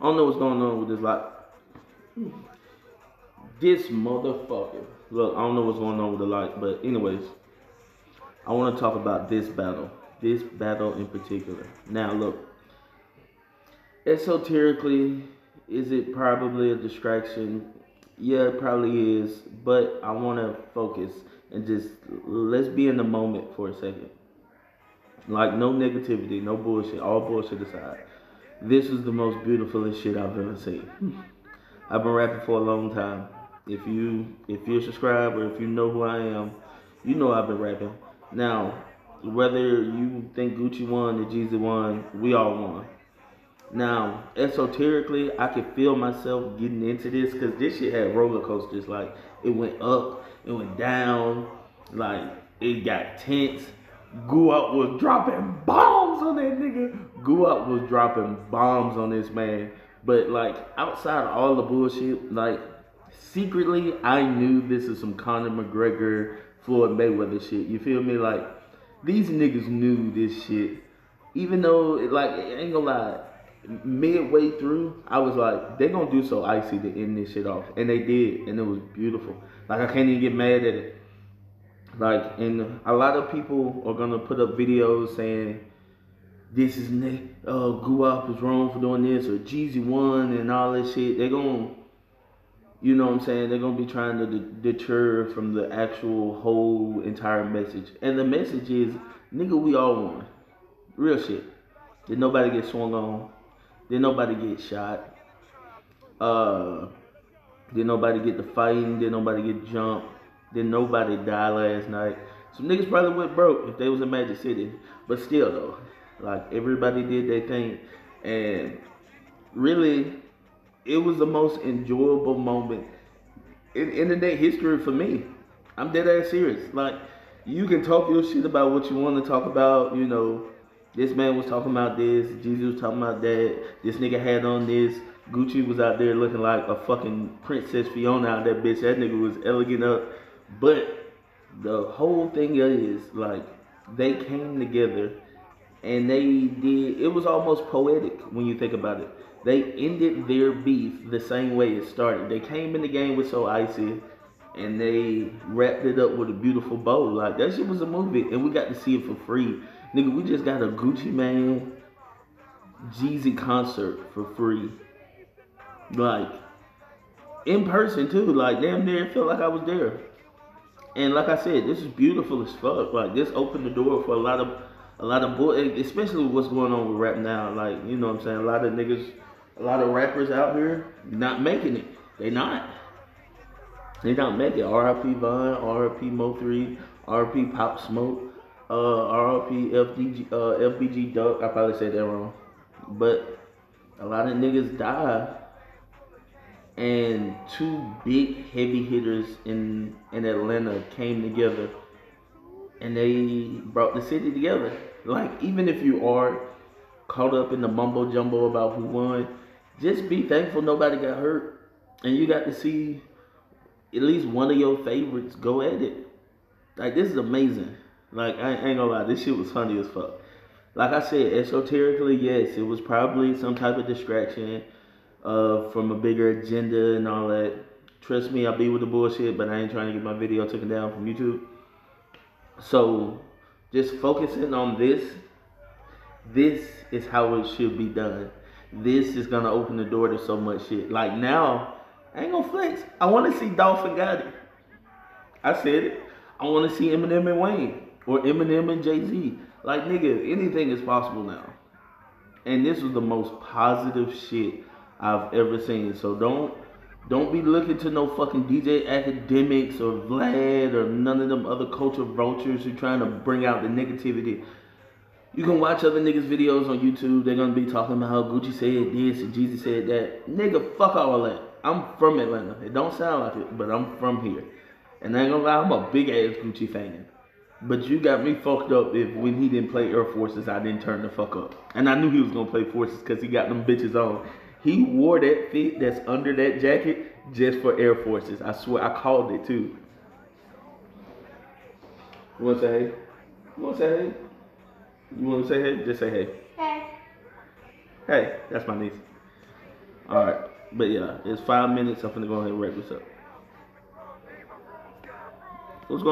I don't know what's going on with this like this motherfucker. Look, I don't know what's going on with the light, but anyways, I want to talk about this battle. This battle in particular. Now, look, esoterically, is it probably a distraction? Yeah, it probably is, but I want to focus and just let's be in the moment for a second. Like, no negativity, no bullshit, all bullshit aside. This is the most beautiful shit I've ever seen. I've been rapping for a long time. If you if you're subscribed or if you know who I am, you know I've been rapping. Now, whether you think Gucci won or Jeezy won, we all won. Now, esoterically, I could feel myself getting into this because this shit had roller coasters. Like, it went up, it went down, like, it got tense. Guap was dropping bombs nigga. Guap was dropping bombs on this man. But, like, outside of all the bullshit, like, secretly, I knew this is some Conor McGregor, Floyd Mayweather shit. You feel me? Like, these niggas knew this shit. Even though, like, ain't gonna lie, midway through, I was like, they gonna do so icy to end this shit off. And they did, and it was beautiful. Like, I can't even get mad at it. Like, and a lot of people are gonna put up videos saying, this is, uh, Guap is wrong for doing this, or Jeezy won, and all this shit. They're gonna you know what I'm saying? They're gonna be trying to de- deter from the actual whole entire message. And the message is, nigga, we all won. Real shit. Did nobody get swung on? Did nobody get shot? Uh, did nobody get the fighting? Did nobody get jumped? Did nobody die last night? Some niggas probably went broke if they was in Magic City. But still though, like everybody did their thing. And really, it was the most enjoyable moment in internet history for me. I'm dead ass serious. Like, you can talk your shit about what you want to talk about. You know, this man was talking about this, Jeezy was talking about that. This nigga had on this. Gucci was out there looking like a fucking Princess Fiona out that bitch. That nigga was elegant up. But the whole thing is, like, they came together and they did, it was almost poetic when you think about it they ended their beef the same way it started. They came in the game with So Icy and they wrapped it up with a beautiful bow. Like that shit was a movie and we got to see it for free. Nigga, we just got a Gucci Mane Jeezy concert for free. Like in person too. Like damn near felt like I was there. And like I said, this is beautiful as fuck. Like this opened the door for a lot of a lot of boy, especially what's going on with rap now. Like you know what I'm saying, a lot of niggas a lot of rappers out here not making it. They not. They not making it. RIP Von, RIP Mo3, RIP Pop Smoke, uh, RIP FDG, uh, FBG Duck. I probably said that wrong. But a lot of niggas died. And two big heavy hitters in, in Atlanta came together and they brought the city together. Like, even if you are caught up in the mumbo jumbo about who won, just be thankful nobody got hurt and you got to see at least one of your favorites go at it. Like this is amazing. Like I ain't gonna lie, this shit was funny as fuck. Like I said, esoterically, yes, it was probably some type of distraction uh, from a bigger agenda and all that. Trust me, I'll be with the bullshit, but I ain't trying to get my video taken down from YouTube. So, just focusing on this, this is how it should be done this is gonna open the door to so much shit. Like now, I ain't gonna flex. I wanna see Dolph and Gotti. I said it. I wanna see Eminem and Wayne. Or Eminem and Jay-Z. Like nigga, anything is possible now. And this was the most positive shit I've ever seen. So don't don't be looking to no fucking DJ Akademiks or Vlad or none of them other culture vultures who trying to bring out the negativity. You can watch other niggas' videos on YouTube. They're gonna be talking about how Gucci said this and Jeezy said that. Nigga, fuck all that. I'm from Atlanta. It don't sound like it, but I'm from here. And I ain't gonna lie, I'm a big ass Gucci fan. But you got me fucked up if when he didn't play Air Forces, I didn't turn the fuck up. And I knew he was gonna play Forces because he got them bitches on. He wore that fit that's under that jacket just for Air Forces. I swear, I called it too. You wanna say hey? You wanna say hey? You want to say hey? Just say hey. Hey. Hey, that's my niece. All right, but yeah, it's five minutes. I'm gonna go ahead and wrap this up. What's going?